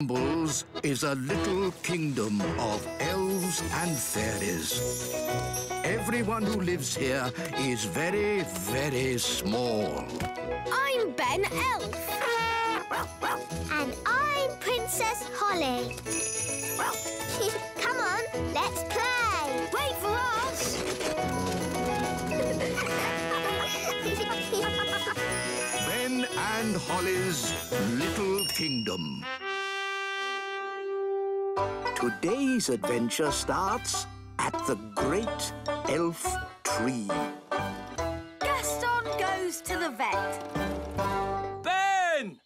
Brambles is a little kingdom of elves and fairies. Everyone who lives here is very, very small. I'm Ben Elf. And I'm Princess Holly. Come on, let's play. Wait for us. Ben and Holly's Little Kingdom. Today's adventure starts at the Great Elf Tree. Gaston goes to the vet. Ben!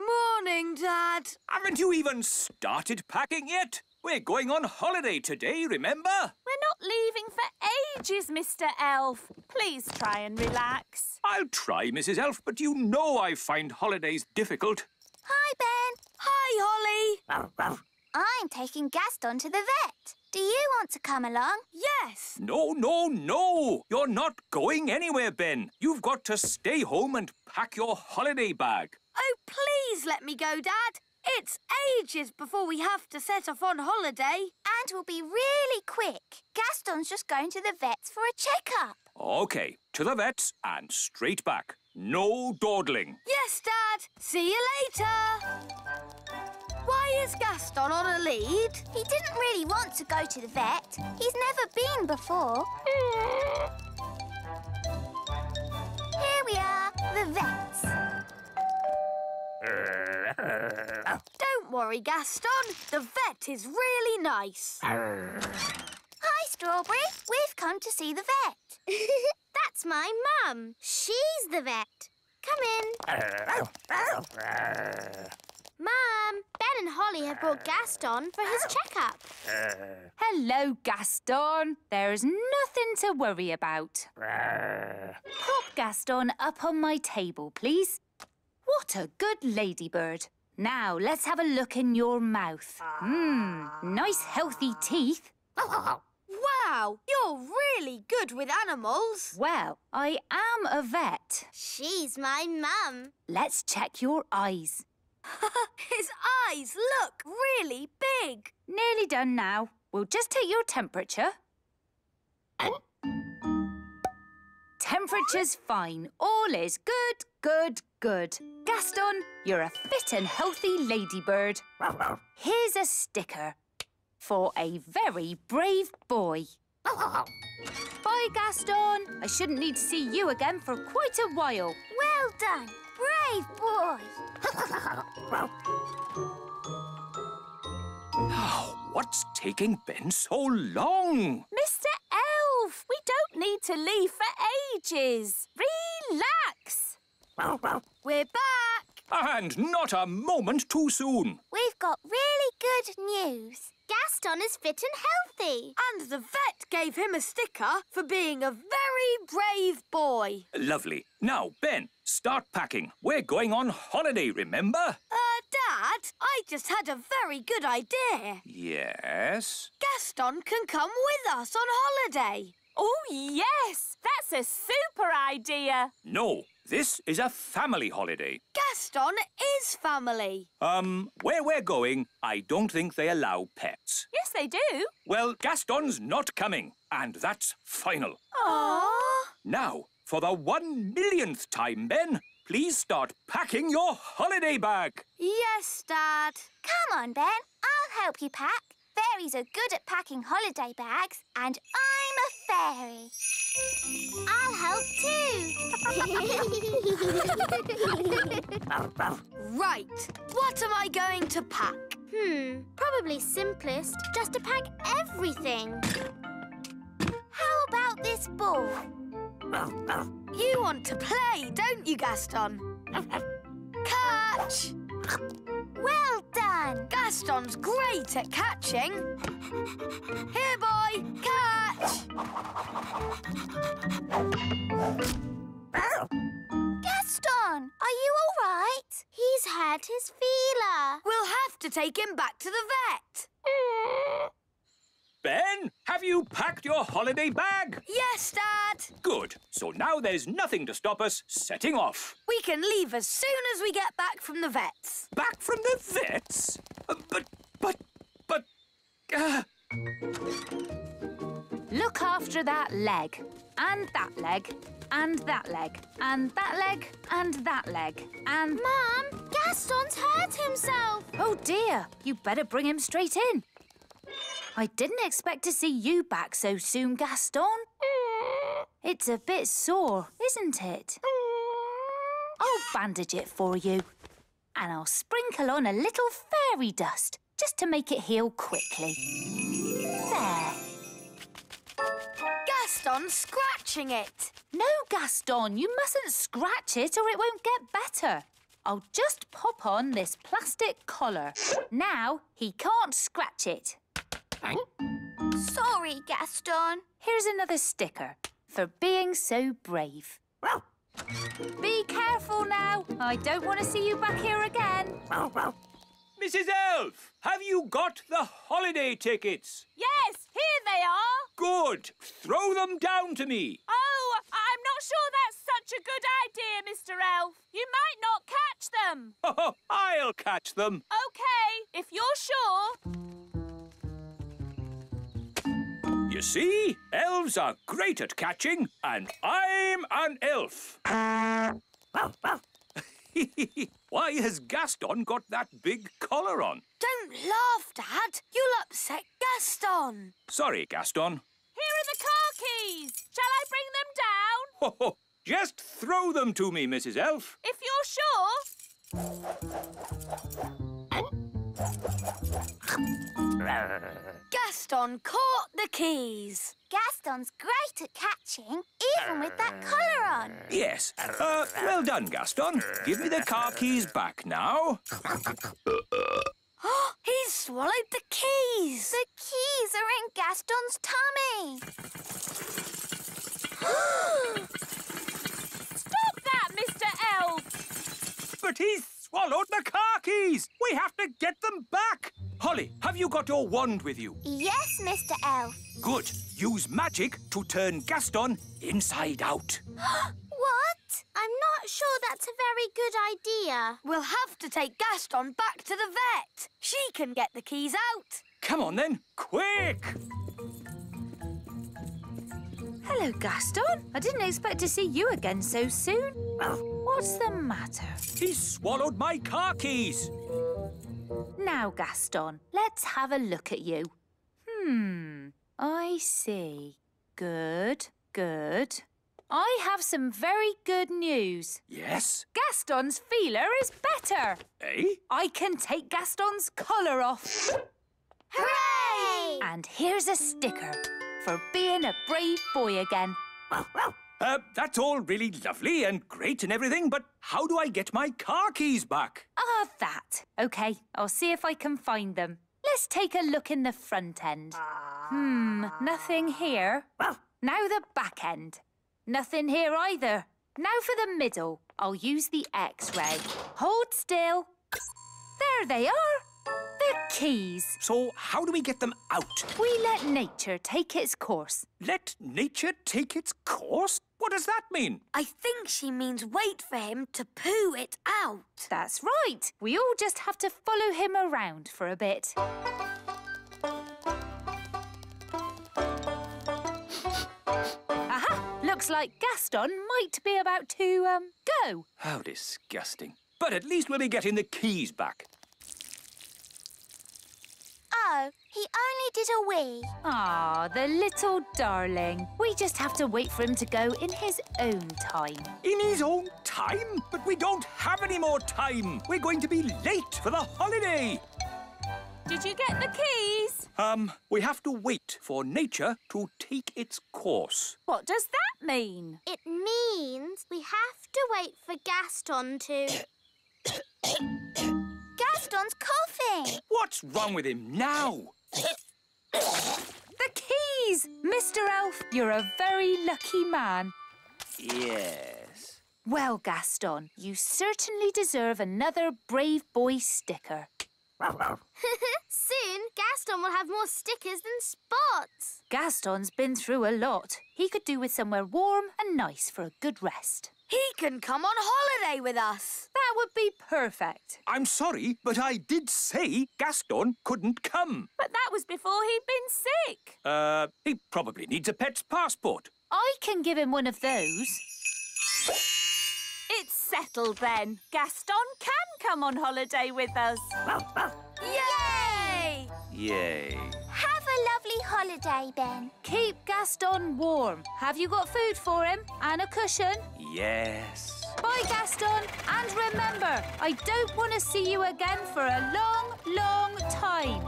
Morning, Dad. Haven't you even started packing yet? We're going on holiday today, remember? We're not leaving for ages, Mr. Elf. Please try and relax. I'll try, Mrs. Elf, but you know I find holidays difficult. Hi, Ben. Hi, Holly. I'm taking Gaston to the vet. Do you want to come along? Yes. No, no, no! You're not going anywhere, Ben. You've got to stay home and pack your holiday bag. Oh, please let me go, Dad. It's ages before we have to set off on holiday. And we'll be really quick. Gaston's just going to the vet's for a checkup. OK, to the vets and straight back. No dawdling. Yes, Dad. See you later. Why is Gaston on a lead? He didn't really want to go to the vet. He's never been before. Here we are, the vets. Don't worry, Gaston. The vet is really nice. Hi, Strawberry. We've come to see the vet. That's my mum. She's the vet. Come in. Mum, Ben have brought Gaston for his checkup. Uh. Hello, Gaston. There's nothing to worry about. Uh. Pop Gaston up on my table, please. What a good ladybird. Now, let's have a look in your mouth. Mmm, nice healthy teeth. Wow, you're really good with animals. Well, I am a vet. She's my mum. Let's check your eyes. His eyes look really big. Nearly done now. We'll just take your temperature. Temperature's fine. All is good, good, good. Gaston, you're a fit and healthy ladybird. Here's a sticker for a very brave boy. Bye, Gaston. I shouldn't need to see you again for quite a while. Well done. Brave boy. What's taking Ben so long? Mr. Elf, we don't need to leave for ages. Relax. We're back. And not a moment too soon. We've got really good news. Gaston is fit and healthy. And the vet gave him a sticker for being a very brave boy. Lovely. Now, Ben, start packing. We're going on holiday, remember? Uh, Dad, I just had a very good idea. Yes. Gaston can come with us on holiday. Oh, yes. That's a super idea. No, this is a family holiday. Gaston is family. Um, where we're going, I don't think they allow pets. Yes, they do. Well, Gaston's not coming, and that's final. Aww. Now, for the one millionth time, Ben, please start packing your holiday bag. Yes, Dad. Come on, Ben. I'll help you pack. Fairies are good at packing holiday bags, and I'm a fairy. I'll help too. Right. What am I going to pack? hmm, probably simplest just to pack everything. How about this ball? You want to play, don't you, Gaston? Catch! Well done. Gaston's great at catching. Here, boy, catch! Gaston, are you all right? He's hurt his feeler. We'll have to take him back to the vet. Ben, have you packed your holiday bag? Yes, Dad. Good. So now there's nothing to stop us setting off. We can leave as soon as we get back from the vets. Back from the vets? Uh, but, but, but... Uh, Look after that leg, and that leg, and that leg, and that leg, and that leg, and... Mum, Gaston's hurt himself. Oh dear, you better bring him straight in. I didn't expect to see you back so soon, Gaston. It's a bit sore, isn't it? I'll bandage it for you. And I'll sprinkle on a little fairy dust just to make it heal quickly. There. Gaston's scratching it. No, Gaston, you mustn't scratch it or it won't get better. I'll just pop on this plastic collar. Now he can't scratch it. Sorry, Gaston. Here's another sticker for being so brave. Well. Be careful now. I don't want to see you back here again. Well, well. Mrs. Elf, have you got the holiday tickets? Yes, here they are. Good. Throw them down to me. Oh, I'm not sure that's such a good idea, Mr. Elf. You might not catch them. Oh, I'll catch them. OK, if you're sure. You see, elves are great at catching, and I'm an elf. Why has Gaston got that big collar on? Don't laugh, Dad. You'll upset Gaston. Sorry, Gaston. Here are the car keys. Shall I bring them down? Just throw them to me, Mrs. Elf. If you're sure. Oh. Gaston caught the keys. Gaston's great at catching, even with that collar on. Yes. Uh, well done, Gaston. Give me the car keys back now. He's swallowed the keys. The keys are in Gaston's tummy. Stop that, Mr. Elf. But he's swallowed the car keys. We have to get them back. Holly, have you got your wand with you? Yes, Mr. Elf. Good. Use magic to turn Gaston inside out. What? I'm not sure that's a very good idea. We'll have to take Gaston back to the vet. She can get the keys out. Come on then, quick! Hello, Gaston. I didn't expect to see you again so soon. What's the matter? He swallowed my car keys. Now, Gaston, let's have a look at you. Hmm, I see. Good, good. I have some very good news. Yes? Gaston's feeler is better. Eh? I can take Gaston's collar off. Hooray! And here's a sticker for being a brave boy again. Uh, that's all really lovely and great and everything, but how do I get my car keys back? Ah, that. OK, I'll see if I can find them. Let's take a look in the front end. Hmm, nothing here. Well, Now the back end. Nothing here either. Now for the middle. I'll use the X-ray. Hold still. There they are. The keys. So how do we get them out? We let nature take its course. Let nature take its course? What does that mean? I think she means wait for him to poo it out. That's right. We all just have to follow him around for a bit. Aha! Looks like Gaston might be about to, um, go. How disgusting. But at least we'll be getting the keys back. Oh, he only did a wee. Ah, the little darling. We just have to wait for him to go in his own time. In his own time? But we don't have any more time. We're going to be late for the holiday. Did you get the keys? Um, we have to wait for nature to take its course. What does that mean? It means we have to wait for Gaston to... Gaston's coughing. What's wrong with him now? The keys! Mr. Elf, you're a very lucky man. Yes. Well, Gaston, you certainly deserve another Brave Boy sticker. Soon, Gaston will have more stickers than spots. Gaston's been through a lot. He could do with somewhere warm and nice for a good rest. He can come on holiday with us. That would be perfect. I'm sorry, but I did say Gaston couldn't come. But that was before he'd been sick. Uh, he probably needs a pet's passport. I can give him one of those. It's settled then. Gaston can come on holiday with us. Yay! Yay. Have a lovely holiday, Ben. Keep Gaston warm. Have you got food for him? And a cushion? Yes. Bye, Gaston. And remember, I don't want to see you again for a long, long time.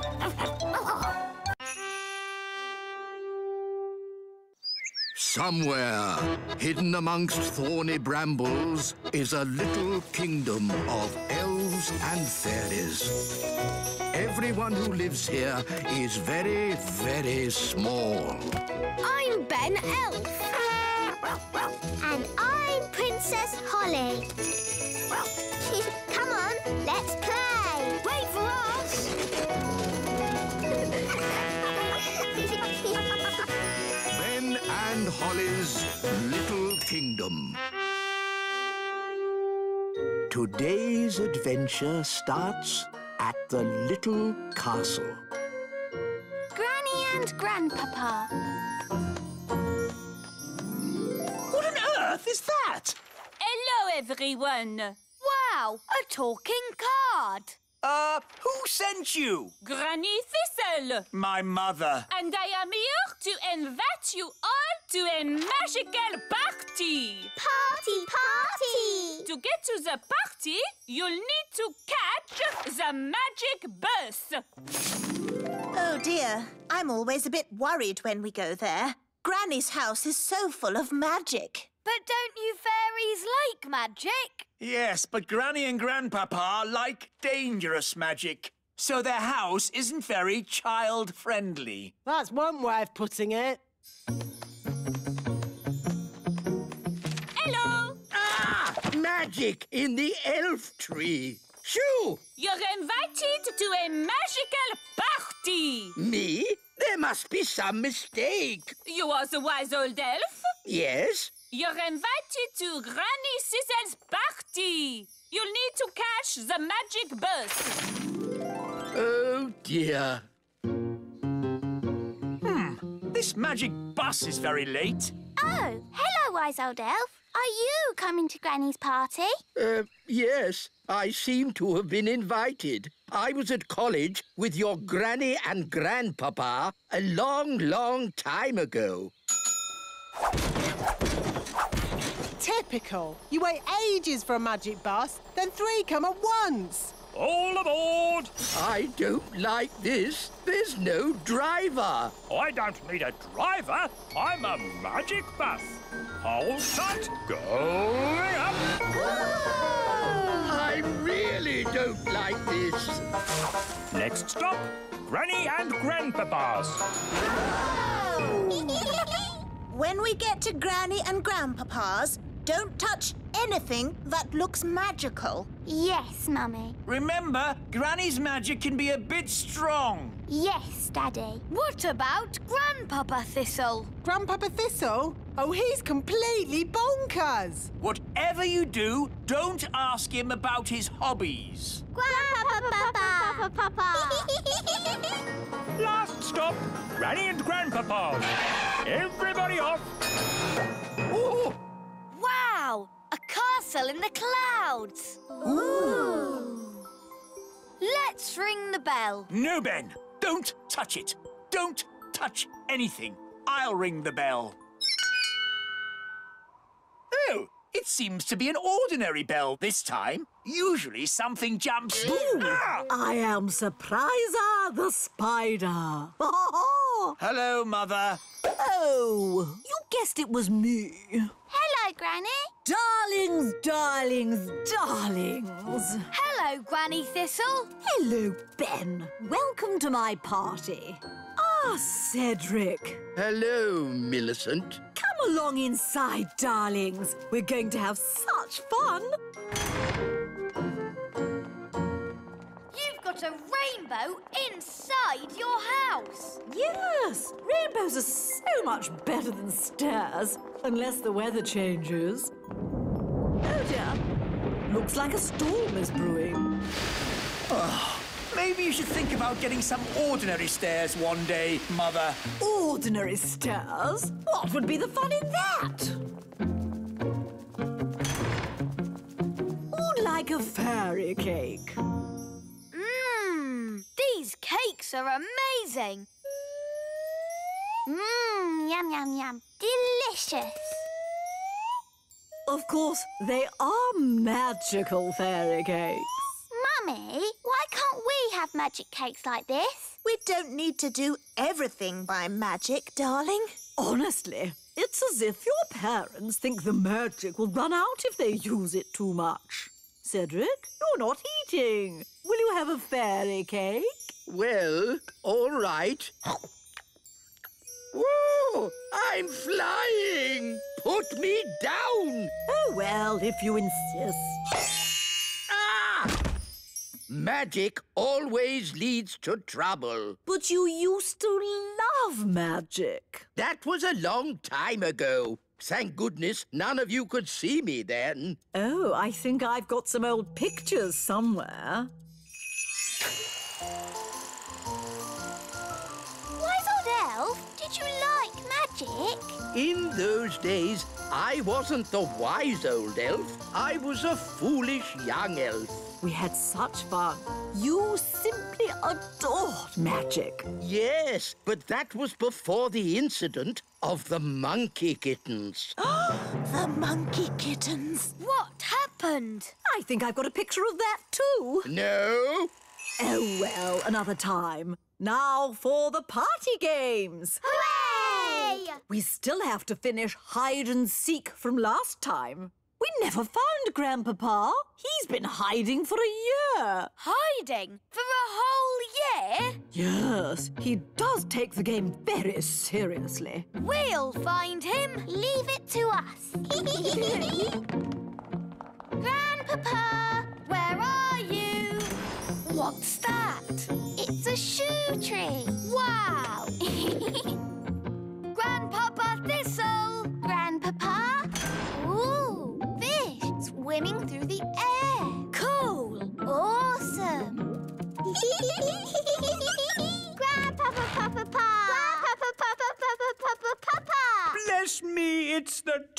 Somewhere, hidden amongst thorny brambles, is a little kingdom of elves and fairies. Everyone who lives here is very, very small. I'm Ben Elf. And I'm Princess Holly. Come on, let's play. Wait for us. Ben and Holly's Little Kingdom. Today's adventure starts at the little castle. Granny and Grandpapa. What on earth is that? Hello, everyone. Wow, a talking card. Uh, who sent you? Granny Thistle. My mother. And I am here to invite you all to a magical party. Party, party. To get to the party, you'll need to catch the magic bus. Oh dear, I'm always a bit worried when we go there. Granny's house is so full of magic. But don't you fairies like magic? Yes, but Granny and Grandpapa like dangerous magic. So their house isn't very child friendly. That's one way of putting it. Magic in the elf tree. Shoo! You're invited to a magical party. Me? There must be some mistake. You are the wise old elf. Yes? You're invited to Granny Thistle's party. You'll need to catch the magic bus. Oh dear. Hmm, This magic bus is very late. Oh, hello, wise old elf. Are you coming to Granny's party? Uh, yes, I seem to have been invited. I was at college with your granny and grandpapa a long, long time ago. Typical. You wait ages for a magic bus, then three come at once. All aboard! I don't like this. There's no driver. I don't need a driver. I'm a magic bus. Hold tight. Going up. I really don't like this. Next stop, Granny and Grandpapa's. When we get to Granny and Grandpapa's, don't touch anything that looks magical. Yes, Mummy. Remember, Granny's magic can be a bit strong. Yes, Daddy. What about Grandpapa Thistle? Grandpapa Thistle? Oh, he's completely bonkers. Whatever you do, don't ask him about his hobbies. Grandpapa, Papa. Last stop, Granny and Grandpapa's. Everybody off. Oh, Wow, a in the clouds. Ooh. Let's ring the bell. No, Ben, don't touch it. Don't touch anything. I'll ring the bell. Oh, it seems to be an ordinary bell this time. Usually something jumps. Ah! I am Surpriser the spider. Hello, Mother. oh, you guessed it was me. Hello, Granny. Darlings, darlings, darlings. Hello, Granny Thistle. Hello, Ben. Welcome to my party. Ah, Cedric. hello, Millicent. Come along inside, darlings. We're going to have such fun. You've got got a rainbow inside your house. Yes, rainbows are so much better than stairs, unless the weather changes. Oh dear, looks like a storm is brewing. Maybe you should think about getting some ordinary stairs one day, Mother. Ordinary stairs? What would be the fun in that? Or like a fairy cake. Mmm, these cakes are amazing. Mmm, yum, yum, yum. Delicious. Of course, they are magical fairy cakes. Mummy, why can't we have magic cakes like this? We don't need to do everything by magic, darling. Honestly, it's as if your parents think the magic will run out if they use it too much. Cedric, you're not eating. Will you have a fairy cake? Well, all right. Whoa! I'm flying! Put me down! Oh, well, if you insist. Ah! Magic always leads to trouble. But you used to love magic. That was a long time ago. Thank goodness none of you could see me then. Oh, I think I've got some old pictures somewhere. In those days, I wasn't the wise old elf. I was a foolish young elf. We had such fun. You simply adored magic. Yes, but that was before the incident of the monkey kittens. The monkey kittens. What happened? I think I've got a picture of that too. no? Oh, well, another time. Now for the party games. Hooray! We still have to finish hide and seek from last time. We never found Grandpapa. He's been hiding for a year. Hiding for a whole year? Yes, he does take the game very seriously. We'll find him. Leave it to us. Grandpapa, Where are you? What's that? it's a shoe tree. Wow!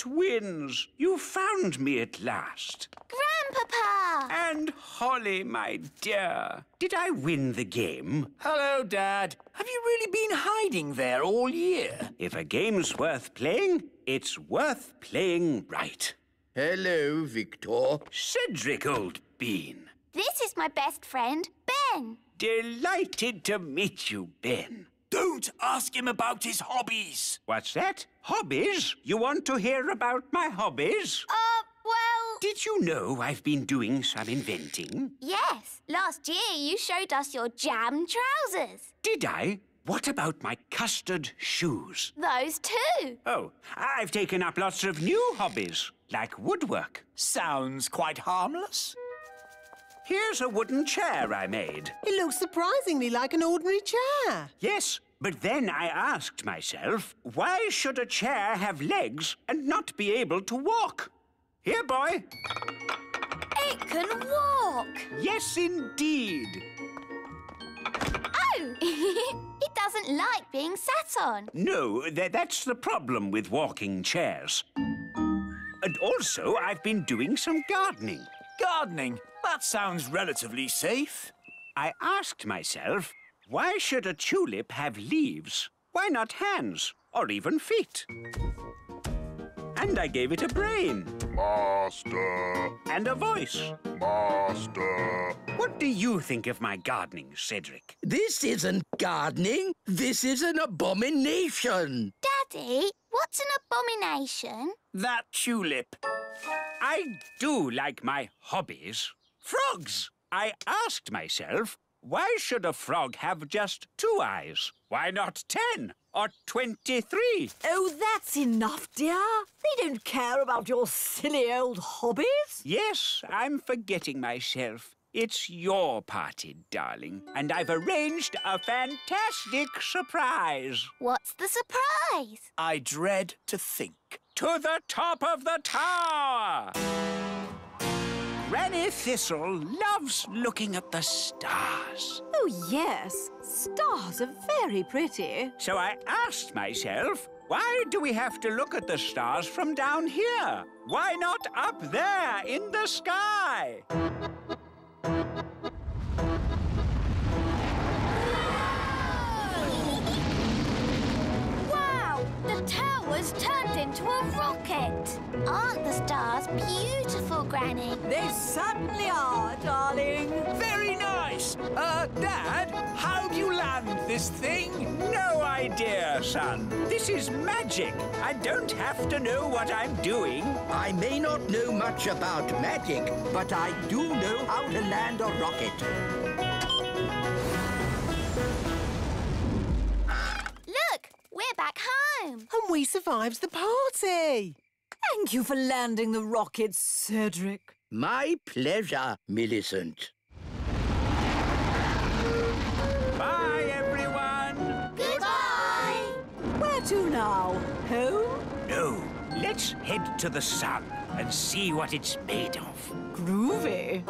twins. You found me at last. Grandpapa. And Holly, my dear. Did I win the game? Hello, Dad. Have you really been hiding there all year? If a game's worth playing, it's worth playing right. Hello, Victor. Cedric, old bean. This is my best friend, Ben. Delighted to meet you, Ben. Don't ask him about his hobbies. What's that? Hobbies? You want to hear about my hobbies? Uh, well... Did you know I've been doing some inventing? Yes, last year you showed us your jam trousers. Did I? What about my custard shoes? Those too. Oh, I've taken up lots of new hobbies, like woodwork. Sounds quite harmless. Here's a wooden chair I made. It looks surprisingly like an ordinary chair. Yes, but then I asked myself, why should a chair have legs and not be able to walk? Here, boy. It can walk! Yes, indeed. Oh, it doesn't like being sat on. No, tha- that's the problem with walking chairs. And also, I've been doing some gardening. Gardening? That sounds relatively safe. I asked myself, why should a tulip have leaves? Why not hands or even feet? And I gave it a brain Master, and a voice. master. What do you think of my gardening, Cedric? This isn't gardening. This is an abomination. Daddy, what's an abomination? That tulip. I do like my hobbies. Frogs! I asked myself, why should a frog have just two eyes? Why not ten or twenty-three? Oh, that's enough, dear. They don't care about your silly old hobbies. Yes, I'm forgetting myself. It's your party, darling, and I've arranged a fantastic surprise. What's the surprise? I dread to think. To the top of the tower! Granny Thistle loves looking at the stars. Oh, yes. Stars are very pretty. So I asked myself, why do we have to look at the stars from down here? Why not up there in the sky? Tower's turned into a rocket. Aren't the stars beautiful, Granny? They certainly are, darling. Very nice. Uh, Dad, how do you land this thing? No idea, son. This is magic. I don't have to know what I'm doing. I may not know much about magic, but I do know how to land a rocket. And we survived the party. Thank you for landing the rocket, Cedric. My pleasure, Millicent. Bye, everyone. Goodbye. Where to now? Home? No, let's head to the sun and see what it's made of. Groovy.